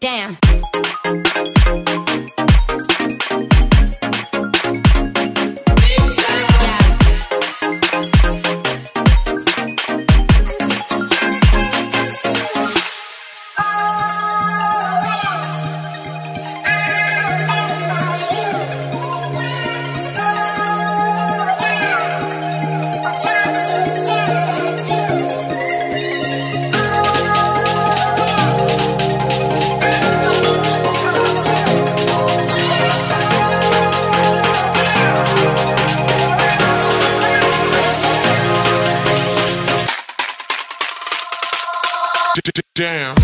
Damn. Damn. Damn.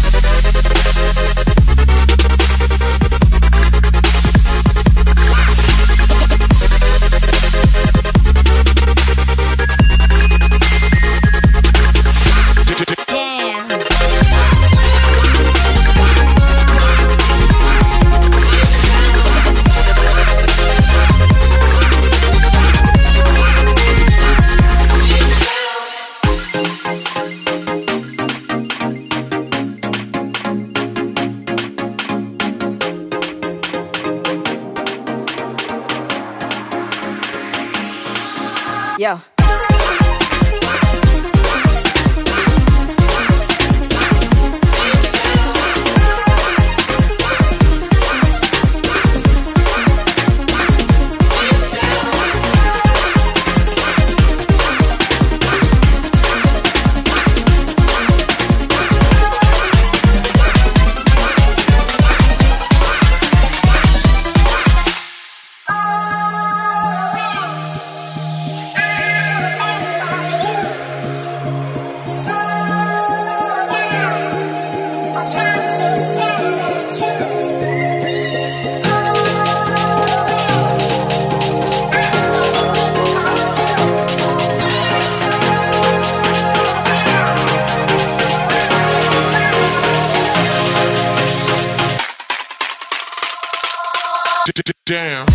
Yo. Damn.